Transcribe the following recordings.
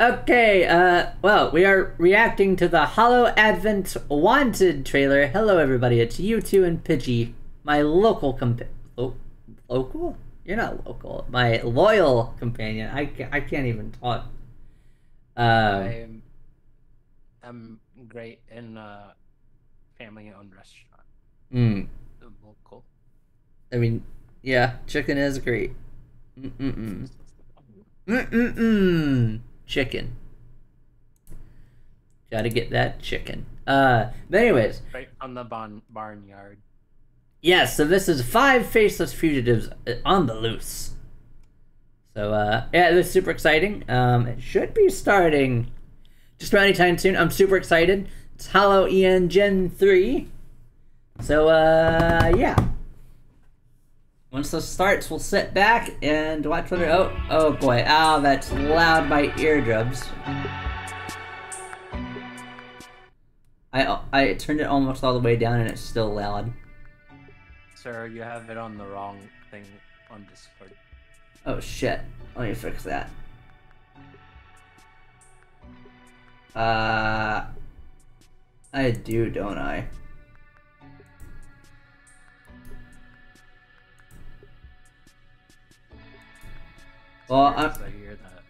Okay, uh, well, we are reacting to the Holo Advent Wanted trailer. Hello, everybody. It's Youtwo and Pidgey, my local comp. Lo- local? You're not local. My loyal companion. I, ca- I can't even talk. Um, I'm, I'm great in a family-owned restaurant. mm, local. I mean, yeah, chicken is great. Mm-mm-mm. Mm-mm-mm. Chicken. Gotta get that chicken. Uh, but anyways, Right on the barn barnyard. Yes, so this is five faceless fugitives uh, on the loose. So uh yeah, this is super exciting. Um it should be starting just about any time soon. I'm super excited. It's Holo EN Gen 3. So uh yeah. Once this starts, we'll sit back and watch what it oh oh boy. Oh that's loud my eardrums. I I turned it almost all the way down and it's still loud. Sir, you have it on the wrong thing on Discord. Oh shit. Let me fix that. Uh I do, don't I? Well, I, I hear that.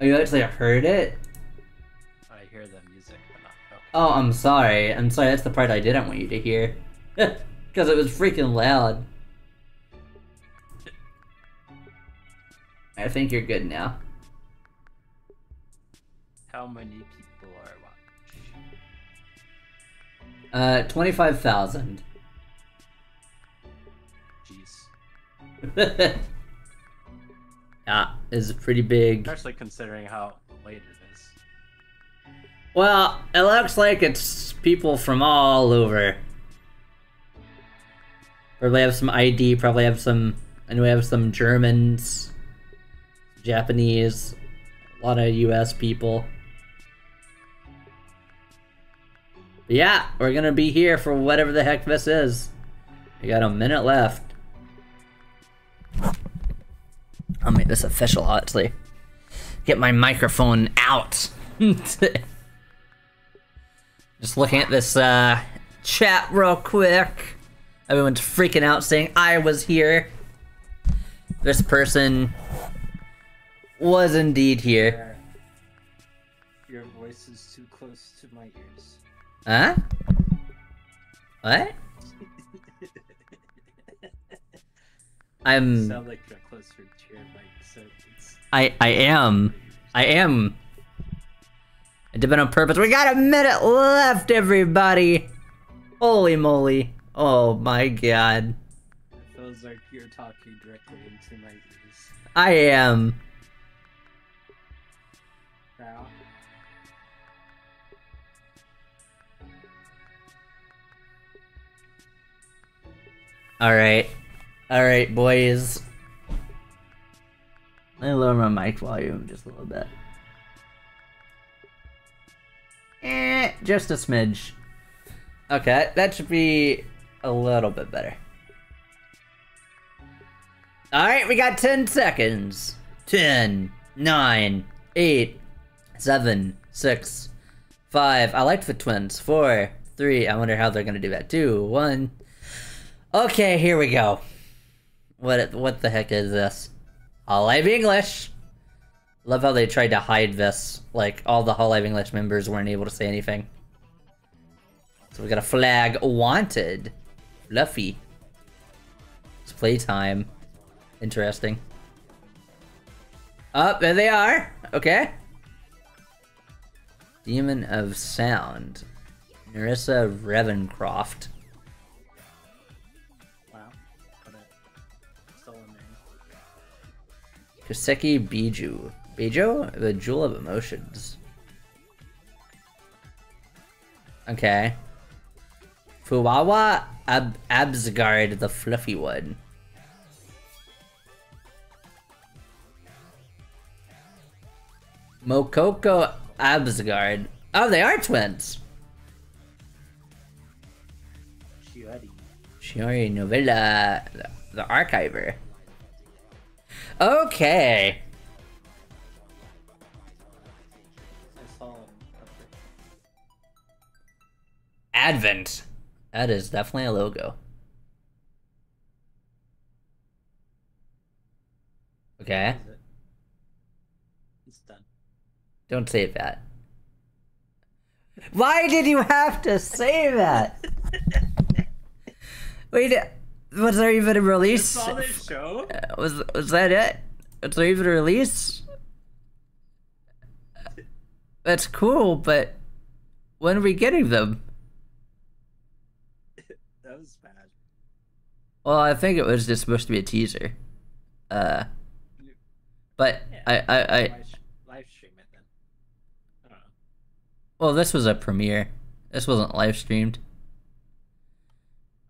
oh, you actually heard it? I hear the music, but not. Okay. Oh, I'm sorry. I'm sorry. That's the part I didn't want you to hear. Because it was freaking loud. I think you're good now. How many people are watching? Uh, 25,000. Jeez. yeah, is pretty big. Especially considering how late it is. Well, it looks like it's people from all over. Probably have some ID, probably have some, I know we have some Germans, Japanese, a lot of US people. But yeah, we're gonna be here for whatever the heck this is. We got a minute left. I'll make this official, actually. Get my microphone out. Just looking at this uh, chat real quick. Everyone's freaking out saying I was here. This person was indeed here. Your voice is too close to my ears. Huh? What? I'm Sound like I I am. I am. I did it on purpose. We got a minute left, everybody. Holy moly. Oh my god. it feels like you're talking directly into my ears. I am. Now, Alright. Alright, boys. Let me lower my mic volume just a little bit. Eh, just a smidge. Okay, that should be a little bit better. Alright, we got 10 seconds. 10, 9, 8, 7, 6, 5. I liked the twins. 4, 3. I wonder how they're gonna do that. 2, 1. Okay, here we go. What what the heck is this? Live English. Love how they tried to hide this. Like all the Hololive English members weren't able to say anything. So we got a flag wanted. Fluffy. It's playtime. Interesting. Oh, there they are. Okay. Demon of Sound. Nerissa Ravencroft. Koseki Bijou. Bijou? The Jewel of Emotions. Okay. Fuwawa Ab Abyssgard, the fluffy one. Mococo Abyssgard. Oh, they are twins. Shiori. Shiori Novella, the, the archiver. Okay. Advent. That is definitely a logo. Okay. It's done. Don't say that. Why did you have to say that? Wait was there even a release? Saw this show? Uh, Was was that it? Was there even a release? That's cool, but when are we getting them? That was bad. Well, I think it was just supposed to be a teaser. Uh, but Yeah. I, I, I, live, live stream it then. I don't know. well, this was a premiere. This wasn't live streamed.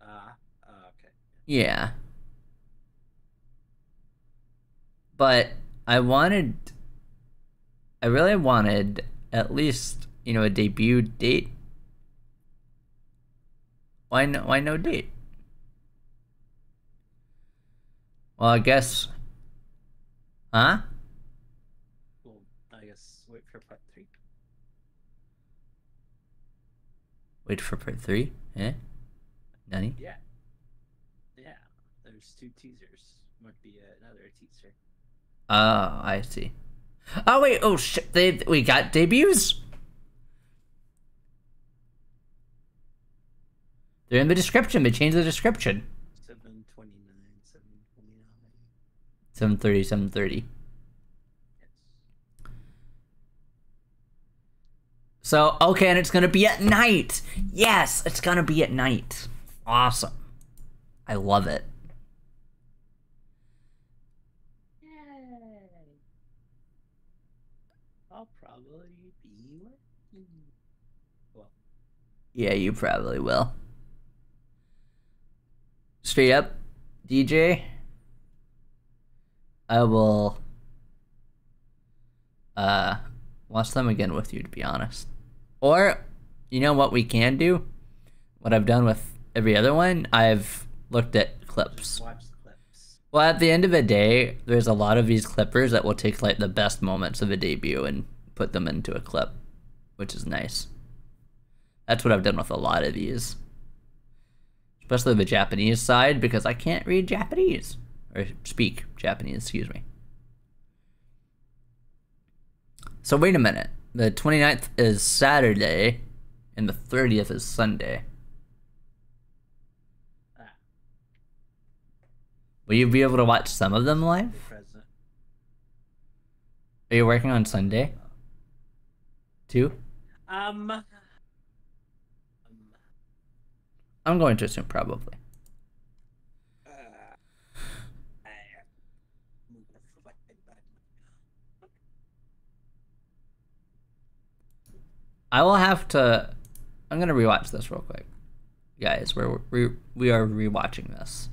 Uh, uh, okay. Yeah. But I wanted I really wanted at least, you know, a debut date. Why no why no date? Well, I guess Huh? Well, I guess wait for part three. Wait for part 3? Eh? Nani? Yeah. Two teasers. Might be uh, another teaser. Oh, I see. Oh wait, oh shit, they we got debuts. They're in the description. They changed the description. 729, 729. 730, 730. Yes. So okay, and it's gonna be at night. Yes, it's gonna be at night. Awesome. I love it. Yay! I'll probably be working. Well, Yeah, you probably will. Straight up, DJ. I will uh watch them again with you to be honest. Or you know what we can do? What I've done with every other one, I've looked at clips. clips. Well, at the end of the day, there's a lot of these clippers that will take like the best moments of a debut and put them into a clip, which is nice. That's what I've done with a lot of these. Especially the Japanese side because I can't read Japanese or speak Japanese, excuse me. So wait a minute. The 29th is Saturday and the 30th is Sunday. Will you be able to watch some of them live? Are you working on Sunday? Two? Um. um I'm going to assume probably. I, I will have to. I'm gonna rewatch this real quick, guys. We're we we are rewatching this.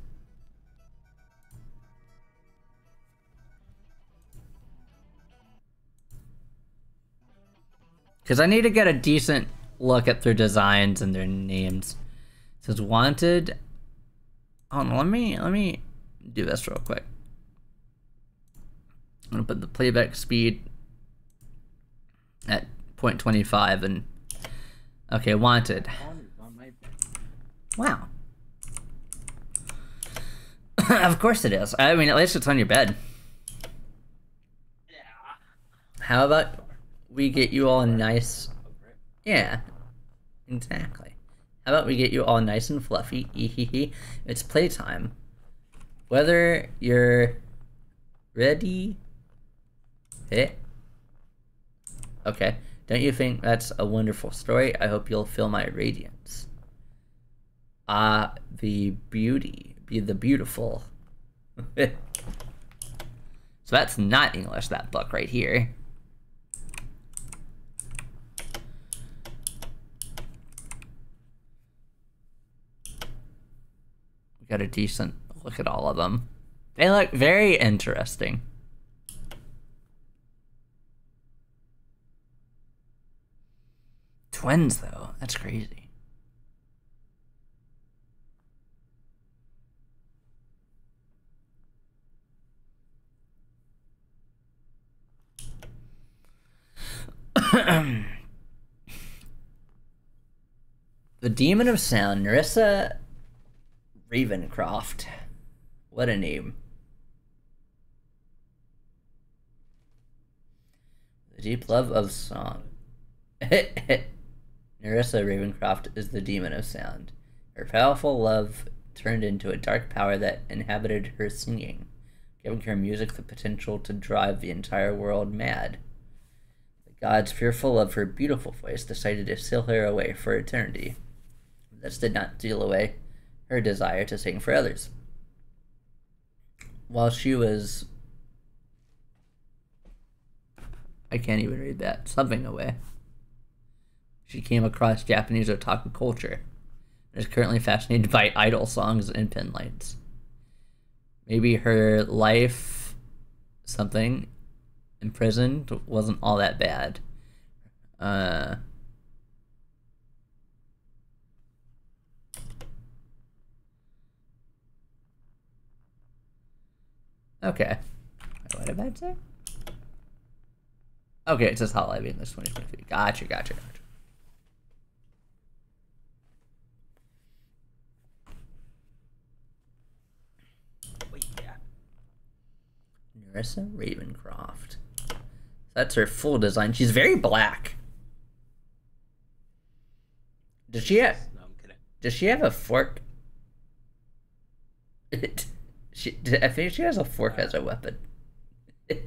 Because I need to get a decent look at their designs and their names. It says wanted. Hold on, let me let me do this real quick. I'm gonna put the playback speed at 0.25 and okay wanted wow of course it is i mean at least it's on your bed how about we get you all a nice yeah exactly how about we get you all nice and fluffy? It's playtime. Whether you're ready eh? okay. Don't you think that's a wonderful story? I hope you'll feel my radiance. Ah the beauty. Be the beautiful. So that's not english that book right here got a decent look at all of them. They look very interesting. Twins though. That's crazy. The Demon of Sound, Nerissa Ravencroft. What a name. The deep love of song. Nerissa Ravencroft is the demon of sound. Her powerful love turned into a dark power that inhabited her singing, giving her music the potential to drive the entire world mad. The gods, fearful of her beautiful voice, decided to seal her away for eternity. This did not steal away her desire to sing for others. While she was. I can't even read that. Something away. She came across Japanese otaku culture and is currently fascinated by idol songs and pin lights. Maybe her life, something, imprisoned wasn't all that bad. Uh, Okay. What did I say? Okay, it says Hololive English 2023. Gotcha, gotcha, gotcha. Wait, yeah. Nerissa Ravencroft. That's her full design. She's very black. Does she have? No, I'm kidding. Does she have a fork? she, I think she has a fork as a weapon.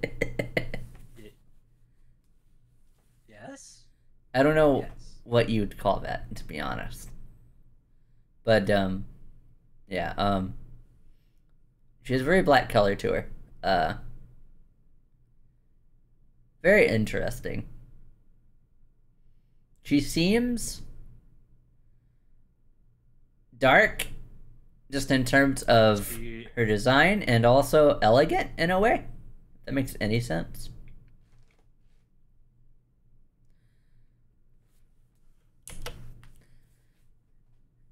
Yes. I don't know Yes. what you'd call that, to be honest. But um, yeah, um, she has a very black color to her. Uh, very interesting. She seems dark, just in terms of her design, and also elegant in a way. If that makes any sense.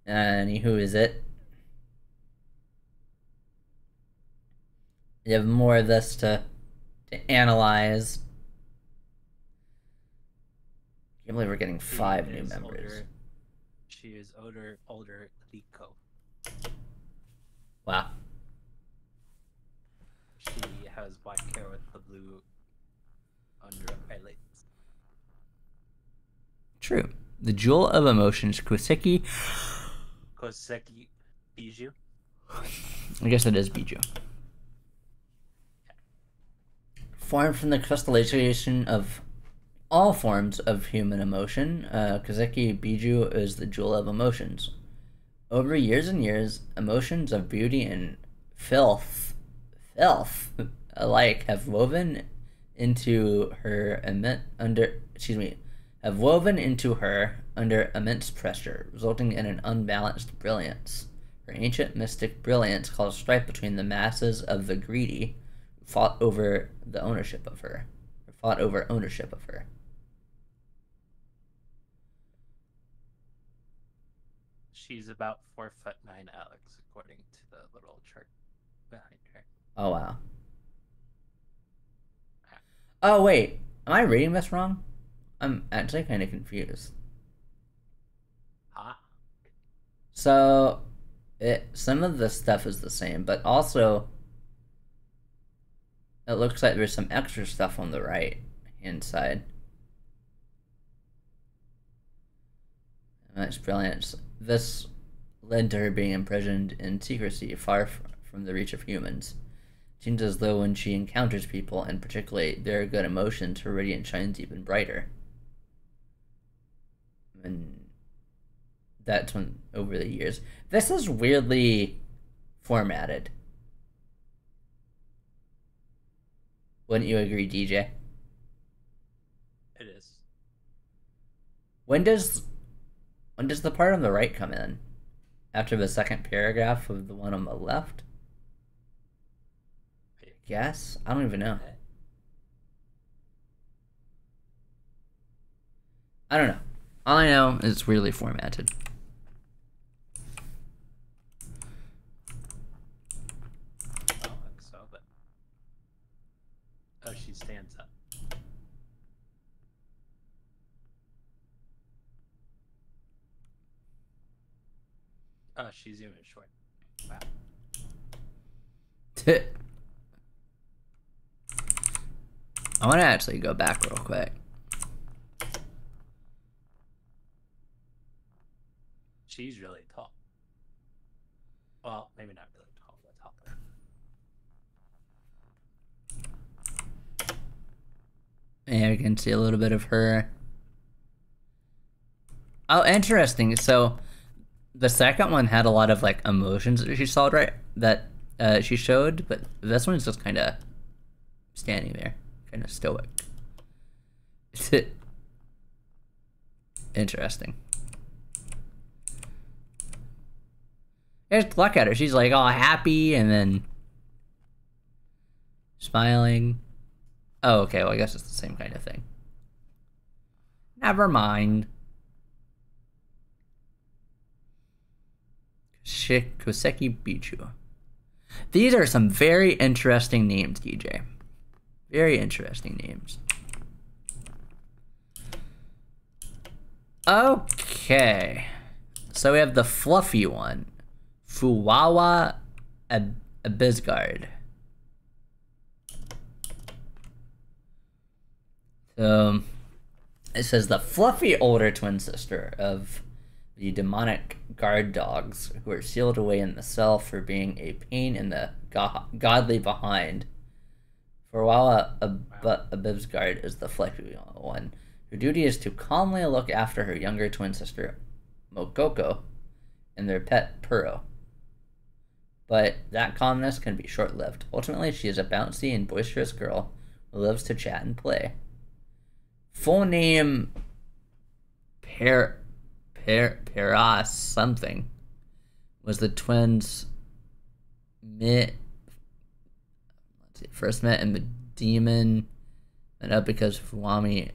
Anywho, who is it? You have more of this to, to analyze. can't believe we're getting five new members. older- She is older, older Liko. Wow. She has black hair with the blue under highlights. True. The Jewel of Emotions, Koseki. Koseki Bijou. I guess it is Bijou. Formed from the crystallization of all forms of human emotion, uh, Koseki Bijou is the jewel of emotions. Over years and years, emotions of beauty and filth, filth alike have woven into her immense under excuse me, have woven into her under immense pressure, resulting in an unbalanced brilliance. Her ancient mystic brilliance caused strife between the masses of the greedy, who fought over the ownership of her, fought over ownership of her. She's about four foot nine, Alex, according to the little chart behind her. Oh wow. Oh wait, am I reading this wrong? I'm actually kind of confused. Ah, So, it some of the stuff is the same, but also it looks like there's some extra stuff on the right hand side. That's brilliant. This led to her being imprisoned in secrecy, far f- from the reach of humans. Seems as though when she encounters people, and particularly their good emotions, her radiance shines even brighter. And that's when over the years. This is weirdly formatted. Wouldn't you agree, DJ? it is. When does when does the part on the right come in? After the second paragraph of the one on the left? I guess? I don't even know. I don't know. All I know is it's weirdly formatted. So, but oh, she stands up. Oh, she's even short. Wow. I want to actually go back real quick. She's really tall. Well, maybe not really tall, but taller. Yeah, we can see a little bit of her. Oh, interesting. So, the second one had a lot of like emotions that she saw, right? That uh, she showed, but this one's just kind of standing there, kind of stoic. interesting. Just look at her. She's like all happy and then smiling. Oh, okay. Well, I guess it's the same kind of thing. Never mind. Koseki Bijou. These are some very interesting names, DJ. Very interesting names. Okay. So we have the fluffy one. Fuwawa Ab- Abyssgard. So um, it says the fluffy older twin sister of the demonic guard dogs who are sealed away in the cell for being a pain in the go- godly behind. Fuwawa Ab- Abyssgard is the fluffy one. Her duty is to calmly look after her younger twin sister, Mococo, and their pet Puro but that calmness can be short lived. Ultimately, she is a bouncy and boisterous girl who loves to chat and play. Full name Per Per Peras something was the twins met see, first met in the demon and up because Fuwami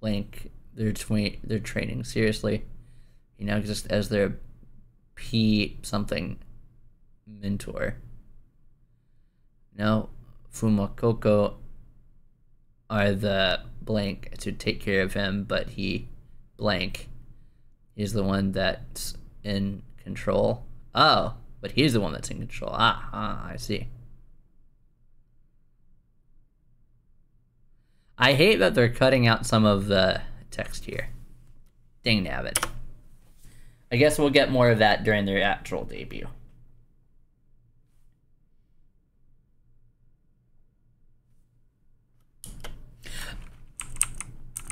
blank their twi- their training seriously. He now exists as their P something mentor. Now, Fumakoko are the blank to take care of him, but he blank is the one that's in control. Oh, but he's the one that's in control. Ah, ah I see. I hate that they're cutting out some of the text here. Dang nabbit. I guess we'll get more of that during their actual debut.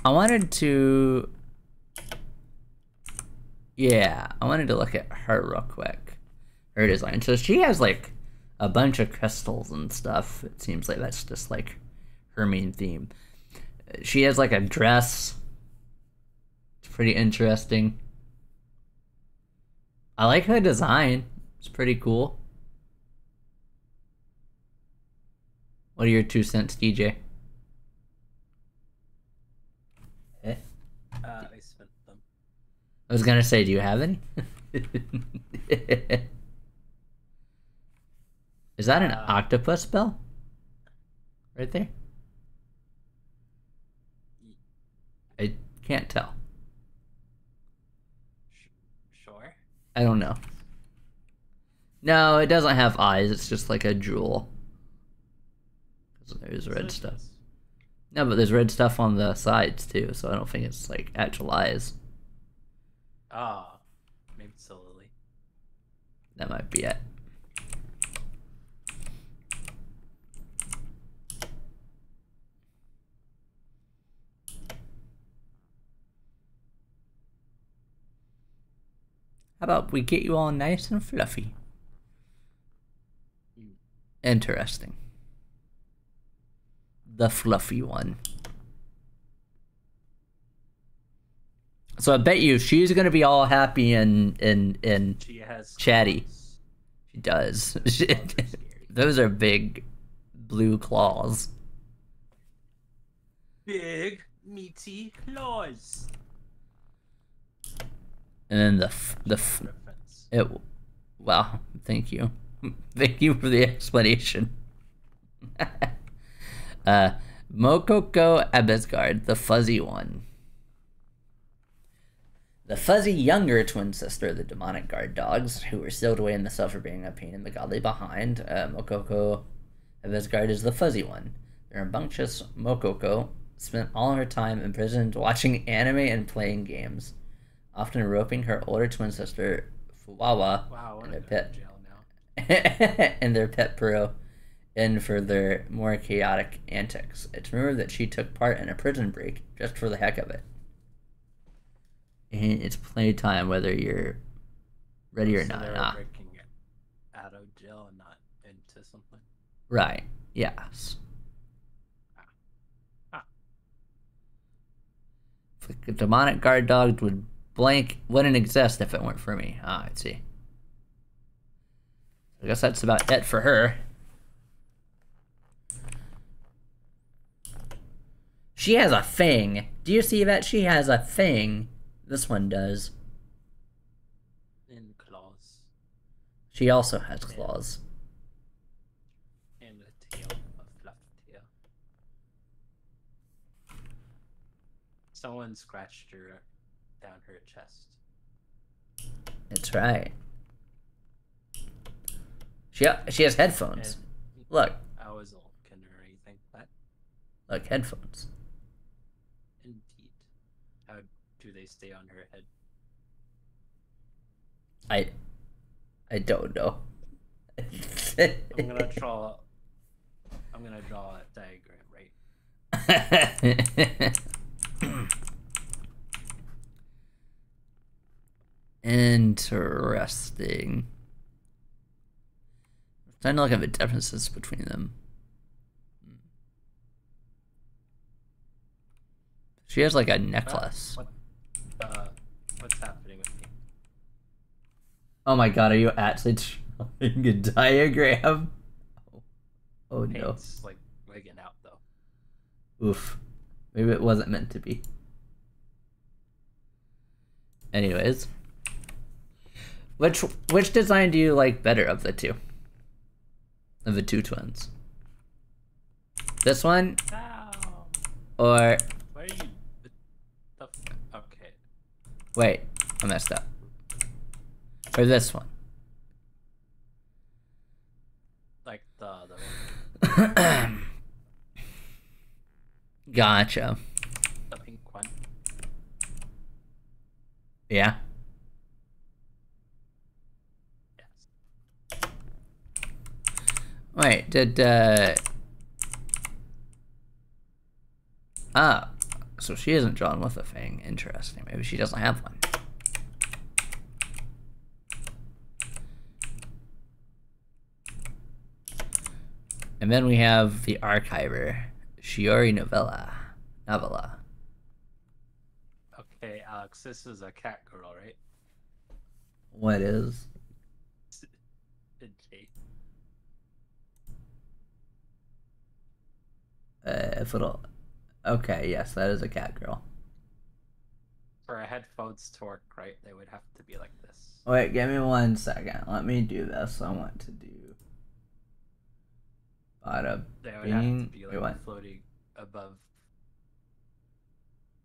I wanted to. Yeah, I wanted to look at her real quick. Her design. So she has like a bunch of crystals and stuff. It seems like that's just like her main theme. She has like a dress. It's pretty interesting. I like her design. It's pretty cool. What are your two cents, DJ? Uh, I spent them. I was gonna say, do you have any? Is that an Uh, octopus bell? Right there? I can't tell. Sure. I don't know. No, it doesn't have eyes. It's just like a jewel. There's red stuff. No, but there's red stuff on the sides too, so I don't think it's like actual eyes. Ah, maybe it's a lily. That might be it. How about we get you all nice and fluffy? Hmm. Interesting. The fluffy one. So I bet you she's gonna be all happy and and and She has Chatty. claws. she does. Claws are scary. Those are big blue claws. Big meaty claws. And then the f- the f- it wow, thank you. thank you for the explanation. uh Mococo Abyssgard, the fuzzy one. The fuzzy younger twin sister of the demonic guard dogs, who were sealed away in the cell for being a pain in the godly behind, uh, Mococo of his guard is the fuzzy one. The rambunctious Mococo spent all her time imprisoned watching anime and playing games, often roping her older twin sister, Fuwawa, Wow, And what a a go pit. to jail now. and their pet Puro in for their more chaotic antics. It's rumored that she took part in a prison break just for the heck of it. And it's playtime whether you're ready or So not. they were Ah, breaking out of jail and not into something. right. Yes. Ah. If the demonic guard dogs would blank wouldn't exist if it weren't for me. Ah, I see. I guess that's about it for her. She has a thing. Do you see that? She has a thing. This one does. In claws She also has claws. and a tail, a fluffed tail. Someone scratched her down her chest. That's right. She she has headphones. And Look, I wasn't looking or anything, but look, headphones. indeed. How do they stay on her head? I I don't know. I'm gonna draw. I'm gonna draw a diagram, right? Interesting. I'm trying to look at the differences between them. She has like a necklace. What? Uh, what's happening with me? Oh my god, are you actually drawing a diagram? Oh, oh no. It's like wigging out though. Oof. Maybe it wasn't meant to be. Anyways. Which which design do you like better of the two? Of the two twins? This one Ow! or Why are you? The, the f- okay. Wait, I messed up. Or this one. Like the the one, gotcha. the pink one. Yeah. Yes. Wait, did uh Ah, so she isn't drawn with a fang. Interesting. Maybe she doesn't have one. And then we have the archiver, Shiori Novella. Novella. Okay, Alex. This is a cat girl, right? What is? Uh, if it'll. Okay, yes, that is a cat girl. For a headphones to work right, they would have to be like this. Wait, give me one second. Let me do this. I want to do. Bada They would have to be like what? floating above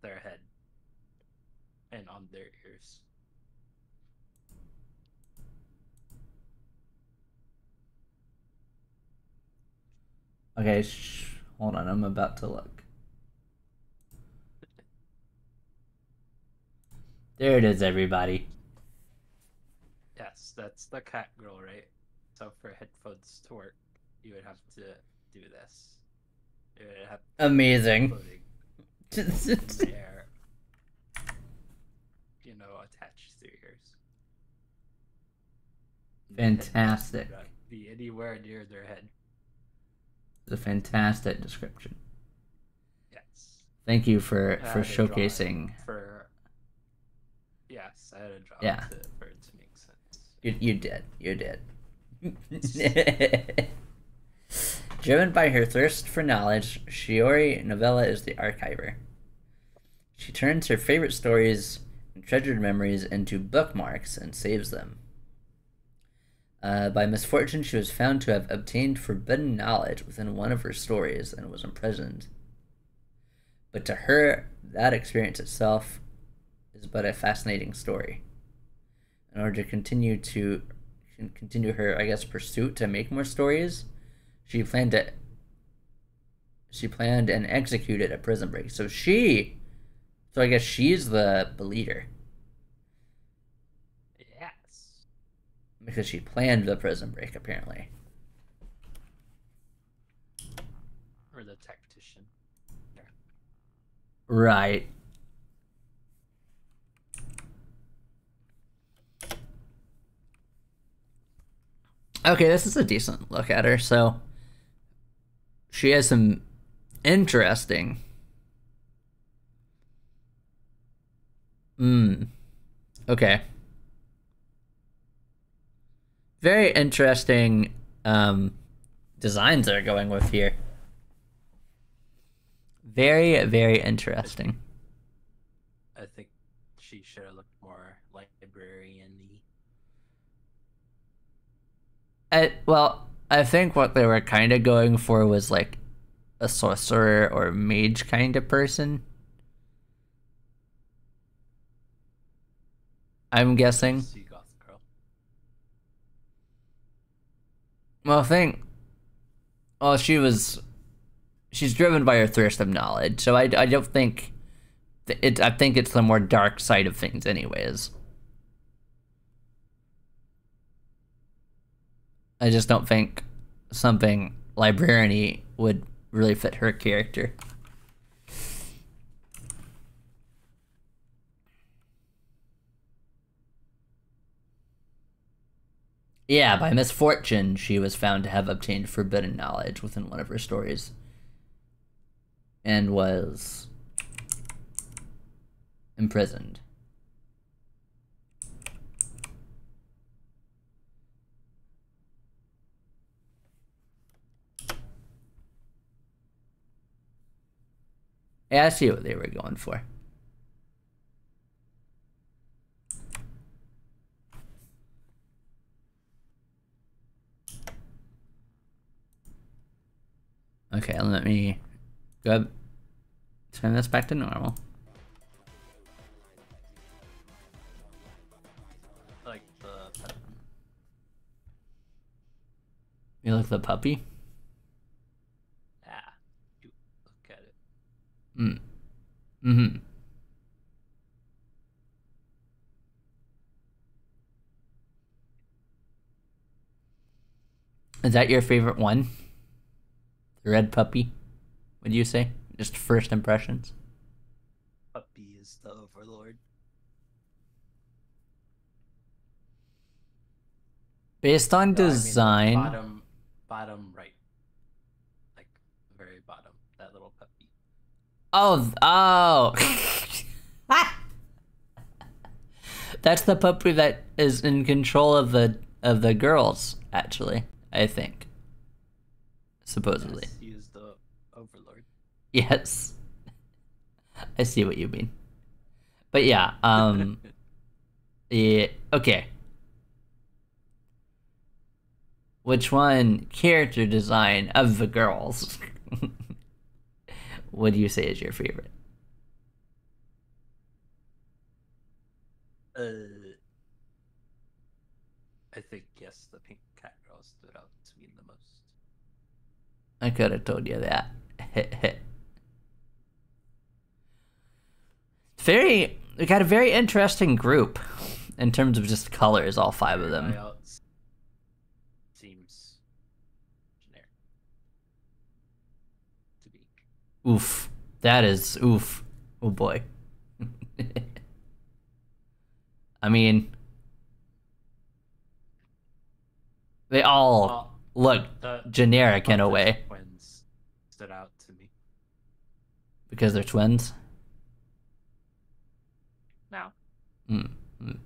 their head and on their ears. Okay, shh. Hold on, I'm about to look. There it is, everybody. Yes, that's the cat girl, right? So for headphones to work, you would have to do this. You would have Amazing. floating in the air, you know, attached to your ears. Fantastic. Be anywhere near their head. It's a fantastic description. Yes. Thank you for for had to draw it showcasing. For yes, I had a job Yeah. to, for it to make sense. You, you did. You did. Driven by her thirst for knowledge, Shiori Novella is the archiver. She turns her favorite stories and treasured memories into bookmarks and saves them. Uh, by misfortune, she was found to have obtained forbidden knowledge within one of her stories and was imprisoned. But to her, that experience itself is but a fascinating story. In order to continue to continue her, I guess, pursuit to make more stories, she planned to she planned and executed a prison break. So she, so I guess she's the, the leader Yes. because she planned the prison break apparently. Or the tactician. Right. Okay, this is a decent look at her. So she has some interesting. Hmm. Okay. Very interesting um, designs they're going with here. Very, very interesting. I think she should have looked more librarian-y. I, well, I think what they were kind of going for was like a sorcerer or mage kind of person. I'm guessing. See goth girl. Well, I think. Well, she was. She's driven by her thirst of knowledge, so I, I don't think. th- It, I think it's the more dark side of things, anyways. I just don't think something librarian would really fit her character. Yeah, by misfortune, she was found to have obtained forbidden knowledge within one of her stories. And was imprisoned. Yeah, I see what they were going for. Okay, let me go turn this back to normal. Like the You like the puppy? ah, you look at it. Mm. Mm-hmm. Is that your favorite one? The red puppy? Would you say? Just first impressions? Puppy is the overlord. Based on No, I mean design. bottom, bottom right, like very bottom. That little puppy. Oh, oh. That's the puppy that is in control of the of the girls, actually. I think. Supposedly. Yes, he is the overlord. Yes. I see what you mean. But yeah, um yeah, okay. Which one character design of the girls would you say is your favorite? Uh, I think yes, the pink cat girl stood out to me the most. I could have told you that. very we got a very interesting group in terms of just colors, all five of them. Everybody else seems generic. To be. Oof. That is oof. Oh boy. I mean they all Well, look the generic in a way Twins stood out to me. because they're twins. No. Mm. mm.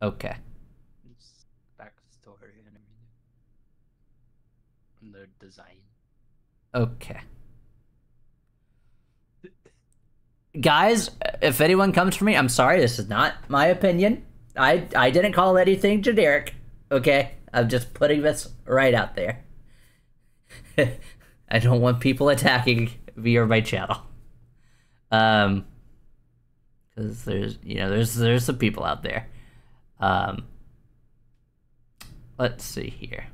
Okay. it's backstory and everything. And their design. Okay. Guys, if anyone comes for me, I'm sorry. This is not my opinion. I I didn't call anything generic. Okay, I'm just putting this right out there. I don't want people attacking me or my channel. Um, because there's you know there's there's some people out there. Um, let's see here.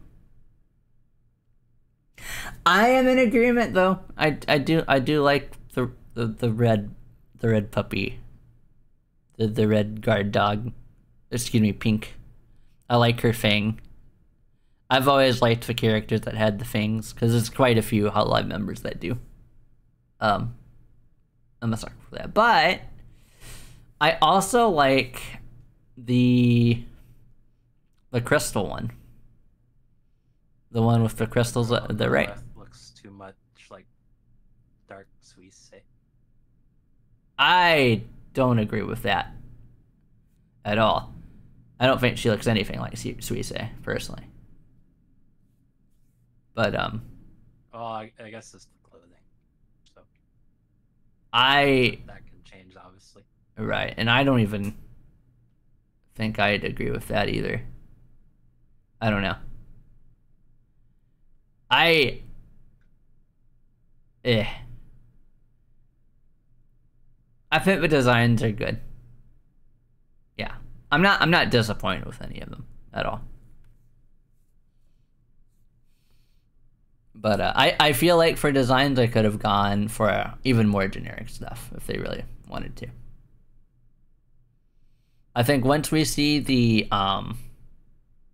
I am in agreement though. I, I do I do like the, the the red the red puppy. The the red guard dog. Excuse me, pink. I like her fang. I've always liked the characters that had the fangs because there's quite a few Hololive members that do. Um, I'm a sucker for that, but I also like the the crystal one. The one with the crystals at the right. Lilith Looks too much like Dark Suisei. I don't agree with that at all. I don't think she looks anything like Su- Suisei, personally. But um, Oh, I, I guess it's the clothing. So I that can change, obviously. right, and I don't even think I'd agree with that either. I don't know. I eh. I think the designs are good. Yeah. I'm not I'm not disappointed with any of them at all. But uh, I, I feel like for designs I could have gone for uh, even more generic stuff if they really wanted to. I think once we see the um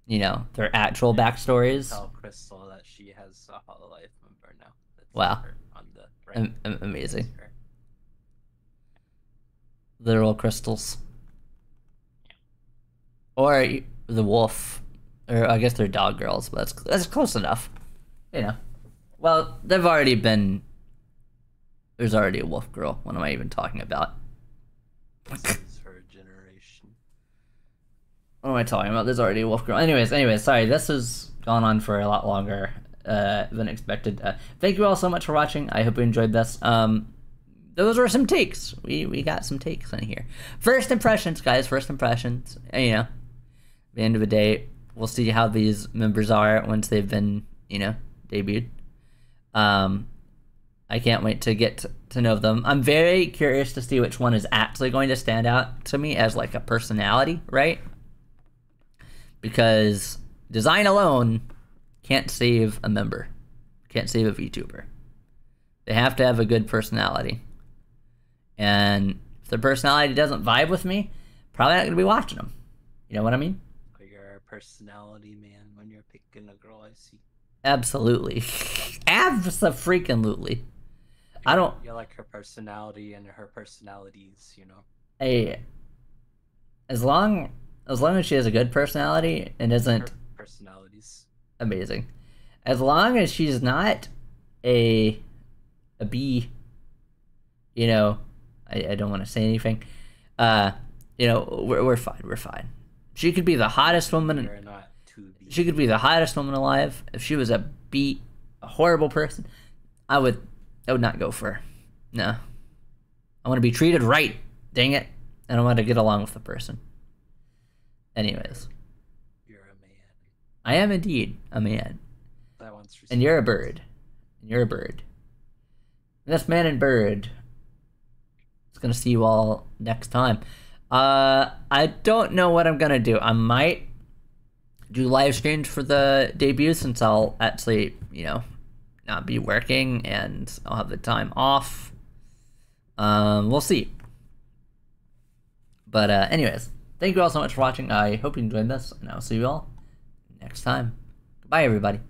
you know, their actual backstories, Tell Crystal that she has a Hololive member now. That's Wow. her right. am- am- amazing. Her. literal crystals. Or the wolf, or I guess they're dog girls, but that's that's close enough. You know, well they've already been. There's already a wolf girl. What am I even talking about? This is her generation. What am I talking about? There's already a wolf girl. Anyways, anyways, sorry. This has gone on for a lot longer uh, than expected. Uh, thank you all so much for watching. I hope you enjoyed this. Um, those were some takes. We we got some takes in here. First impressions, guys. First impressions. You know, the end of the day, we'll see how these members are once they've been, you know, debuted. Um, I can't wait to get to know them. I'm very curious to see which one is actually going to stand out to me as like a personality, right? Because design alone can't save a member, can't save a VTuber. They have to have a good personality. And if their personality doesn't vibe with me, probably not going to be watching them. You know what I mean? So you're a personality man when you're picking a girl. I see. Absolutely. Absolutely. I don't. You like her personality and her personalities. You know. Hey, as long as long as she has a good personality and isn't personalities. amazing, as long as she's not a a B, you know, I, I don't want to say anything. Uh, you know, we're we're fine. We're fine. She could be the hottest woman. in- She could be the hottest woman alive. If she was a beat, a horrible person, I would, I would not go for her. No, I want to be treated right. Dang it, and I don't want to get along with the person. Anyways, You're a man. I am indeed a man, That one's. and you're a bird, and you're a bird. And that's man and bird. It's gonna see you all next time. Uh, I don't know what I'm gonna do. I might do live streams for the debut since I'll actually, you know, not be working and I'll have the time off. Um, we'll see. But uh, anyways, thank you all so much for watching. I hope you enjoyed this, and I'll see you all next time. Goodbye, everybody.